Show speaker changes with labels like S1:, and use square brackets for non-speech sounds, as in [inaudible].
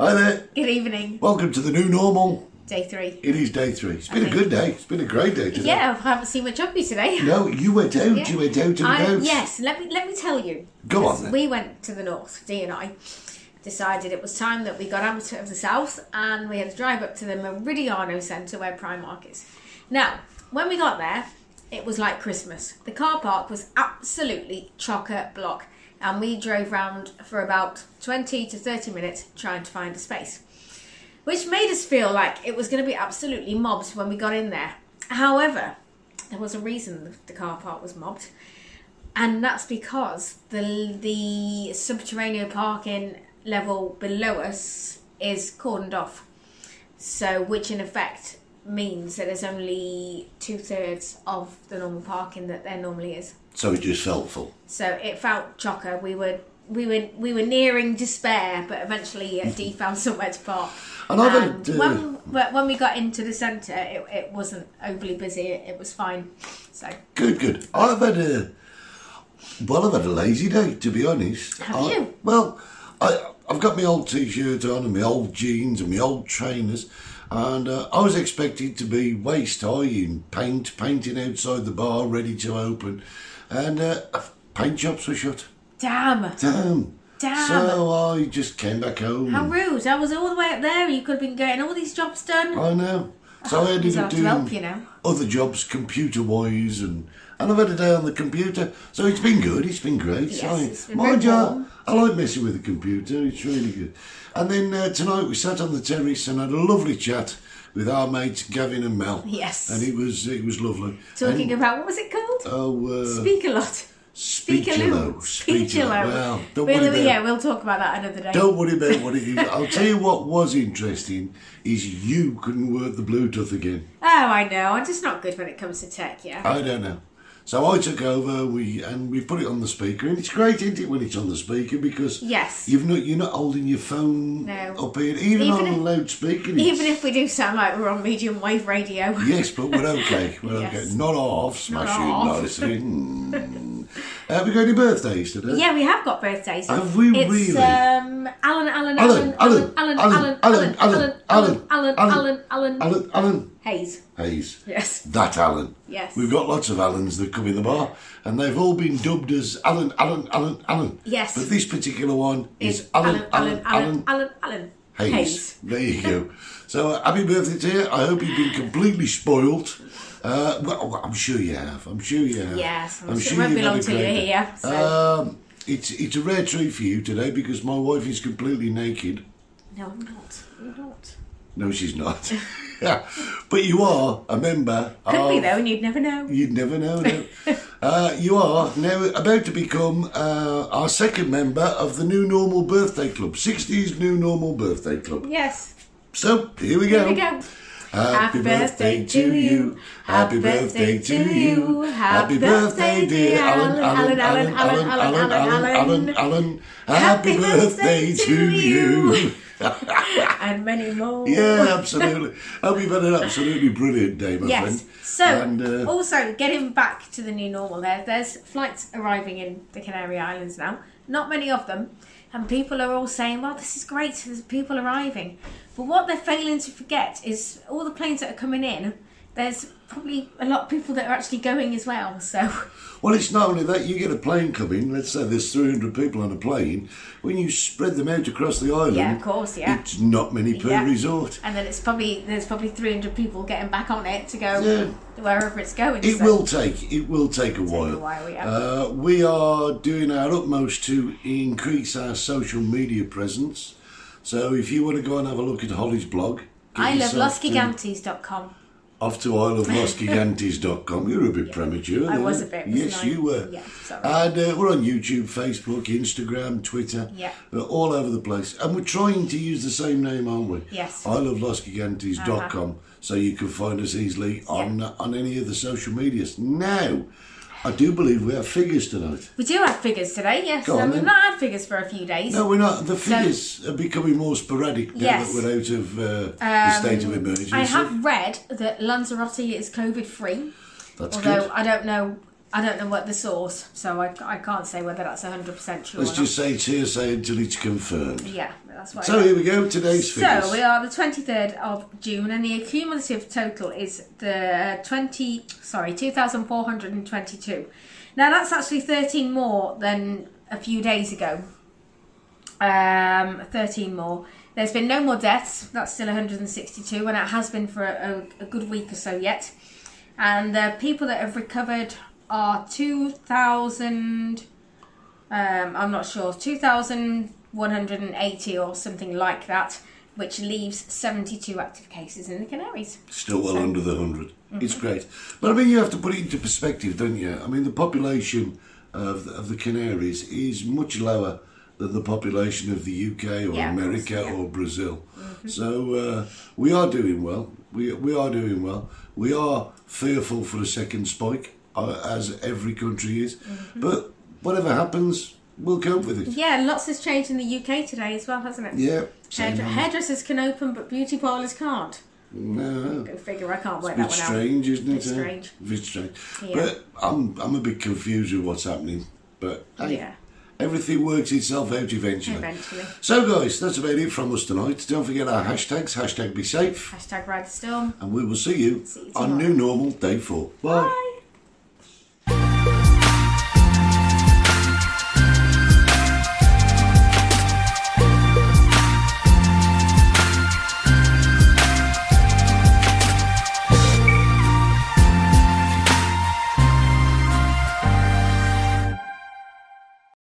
S1: Hi there.
S2: Good evening.
S1: Welcome to the new normal.
S2: Day three.
S1: It is day three. It's been a good day. It's been a great day today.
S2: Yeah, I haven't seen much of you today.
S1: No, you went out.
S2: Yeah.
S1: You went out to the
S2: I, yes, let me let me tell you.
S1: Go on then.
S2: We went to the north. Dee and I decided it was time that we got out of the south, and we had to drive up to the Meridiano Centre where Primark is. Now, when we got there, it was like Christmas. The car park was absolutely chocker block, and we drove round for about twenty to thirty minutes trying to find a space. which made us feel like it was going to be absolutely mobbed when we got in there. However, there was a reason the car park was mobbed, and that's because the the subterranean parking level below us is cordoned off. So, which in effect means that there's only two thirds of the normal parking that there normally is.
S1: So it just felt full.
S2: So it felt chocker. We were we were we were nearing despair, but eventually uh, Dee found [laughs] somewhere to park.
S1: And
S2: And
S1: uh,
S2: when but when we got into the centre, it, it wasn't overly busy. It, it was fine. So
S1: Good, good. I've had a well, I've had a lazy day to be honest.
S2: Have
S1: I-
S2: you?
S1: Well, I I've got my old t-shirt on and my old jeans and my old trainers, and uh, I was expected to be waist high in paint, painting outside the bar, ready to open, and uh, paint shops were shut.
S2: damn,
S1: Damn.
S2: Damn.
S1: So I just came back home.
S2: how
S1: and-
S2: rude! I was all the way up there. You could have been getting all these jobs done.
S1: I know. So I ended
S2: I
S1: up
S2: to help
S1: doing
S2: you now.
S1: other jobs, computer wise, and and I've had a day on the computer. So it's been good. It's been great.
S2: Yes,
S1: so I-
S2: it's been
S1: mind
S2: very
S1: you,
S2: warm.
S1: I like messing with the computer. It's really good. And then uh, tonight we sat on the terrace and had a lovely chat with our mates Gavin and Mel.
S2: Yes.
S1: And it was it was lovely.
S2: Talking
S1: and,
S2: about what was it called?
S1: oh, uh,
S2: Speak a lot.
S1: Speakaloo. Speakaloo. Well, don't
S2: We'll-
S1: worry about
S2: yeah, we'll talk about that another day.
S1: Don't worry about what it is. [laughs] I'll tell you what was interesting is you couldn't work the Bluetooth again.
S2: Oh, I know. I'm just not good when it comes to tech. Yeah.
S1: I don't know. So I took over, we and we put it on the speaker, and it's great, isn't it, when it's on the speaker because
S2: Yes.
S1: you've not you're not holding your phone
S2: No.
S1: up here, even,
S2: Even
S1: on
S2: if-
S1: loudspeaker.
S2: Even if we do sound like we're on medium wave radio.
S1: yes, but we're okay. We're [laughs]
S2: Yes.
S1: okay. Not off, smashing
S2: off.
S1: nicely. [laughs] Hmm. Mm. Have we got any birthdays today?
S2: Yeah, we have got birthdays.
S1: Have we
S2: it's,
S1: really?
S2: Um, Alan, Alan,
S1: Alan,
S2: Alan,
S1: Alan,
S2: Alan, Alan,
S1: Alan,
S2: Alan,
S1: Alan,
S2: Alan,
S1: Alan,
S2: Alan,
S1: Alan,
S2: Alan, Alan,
S1: Alan, Alan
S2: Hayes.
S1: Hayes.
S2: Yes.
S1: That Alan.
S2: Yes.
S1: We've got lots of Allens that come in the bar, and they've all been dubbed as Alan, Alan, Alan, Alan.
S2: Yes.
S1: But this particular one is Alan, Alan, Alan,
S2: Alan, Alan,
S1: Hayes. There you go. So uh, happy birthday to you. I hope you've been completely spoilt. Uh, well, I'm sure you have. I'm sure you have.
S2: Yes, I'm sure it won't
S1: you've
S2: be
S1: had
S2: long till you're here, so-
S1: Um, it's it's a rare treat for you today because my wife is completely naked.
S2: No, I'm not. I'm not.
S1: No, she's not. [laughs] but you are a member.
S2: Could
S1: of,
S2: be though, and you'd never know.
S1: You'd never know. No. [laughs] uh, you are now about to become uh, our second member of the New Normal Birthday Club, 60s New Normal Birthday Club.
S2: Yes.
S1: So here we go.
S2: Here we go.
S1: Happy birthday to you. Happy birthday to you. Happy birthday, dear Alan, Alan, Alan, Alan, Alan, Alan, Alan, Alan. Happy birthday to you.
S2: And many more.
S1: Yeah, absolutely. Hope you've had an absolutely brilliant day, my
S2: Yes.
S1: friend.
S2: So,
S1: And, uh,
S2: also getting back to the new normal, there, there's flights arriving in the Canary Islands now. Not many of them, and people are all saying, "Well, this is great. There's people arriving." But what they're failing to forget is all the planes that are coming in. There's probably a lot of people that are actually going as well. So,
S1: Well, it's not only that, you get a plane coming, let's say there's 300 people on a plane, when you spread them out across the island,
S2: Yeah, of course, yeah.
S1: it's not many per
S2: Yeah.
S1: resort.
S2: and then it's probably there's probably 300 people getting back on it to go
S1: Yeah.
S2: wherever it's going.
S1: It
S2: so-
S1: will take, it will take a while.
S2: while, yeah.
S1: uh, we are doing our utmost to increase our social media presence. So if you want to go and have a look at Hollie's blog,
S2: I love lostgigantes.com.
S1: Off to isleoflostgigantes.com. [laughs] You're a bit premature.
S2: I
S1: there.
S2: was a bit,
S1: Yes, you were.
S2: Yeah, sorry.
S1: And uh, we're on YouTube, Facebook, Instagram, Twitter.
S2: Yeah.
S1: We're all over the place. And we're trying to use the same name, aren't we?
S2: Yes.
S1: isleoflostgigantes.com uh-huh. so you can find us easily on, uh, on any of the social medias. Now, I do believe we have figures tonight.
S2: We do have figures today, yes.
S1: Go on
S2: we've not had figures for a few days.
S1: No, we're not. The figures are becoming more sporadic now
S2: Yes.
S1: that we're out of uh, the state of emergency.
S2: I have read that Lanzarote is COVID free,
S1: That's
S2: although
S1: good.
S2: I don't know I don't know what the source, so I, I can't say whether that's 100% true
S1: Let's just say hearsay until it's confirmed.
S2: Yeah, that's what
S1: So here we go, today's figures.
S2: So we are the 23rd of June, and the cumulative total is the 20. Sorry, 2,422. Now that's actually 13 more than a few days ago. Um, 13 more. There's been no more deaths. That's still 162, and it has been for a, a, a good week or so yet. And the people that have recovered are 2,000. Um, I'm not sure, 2,180 or something like that, which leaves 72 active cases in the Canaries.
S1: Still well
S2: So-
S1: under the 100. It's
S2: Mm-hmm.
S1: great. But I mean, you have to put it into perspective, don't you? I mean, the population of the, of the Canaries is much lower than the population of the UK or
S2: Yeah, of course,
S1: America
S2: yeah. Mm-hmm.
S1: or Brazil. So uh, we are doing well. We, we are doing well. We are fearful for a second spike, as every country is.
S2: Mm-hmm.
S1: But whatever happens, we'll cope with it.
S2: Yeah, lots has changed in the UK today as well, hasn't it?
S1: Yeah.
S2: Hair- hairdressers can open, but beauty parlours can't.
S1: No.
S2: Go figure, I can't work
S1: It's a
S2: that
S1: bit
S2: one
S1: strange, isn't it?
S2: Bit
S1: eh?
S2: strange.
S1: Strange.
S2: Yeah.
S1: But I'm I'm a bit confused with what's happening. But hey,
S2: Yeah,
S1: everything works itself out eventually.
S2: eventually.
S1: So, guys, that's about it from us tonight. Don't forget our hashtags. Hashtag be safe.
S2: Hashtag ride the storm.
S1: And we will see you
S2: See you
S1: on. New Normal Day 4. Bye.
S2: Bye.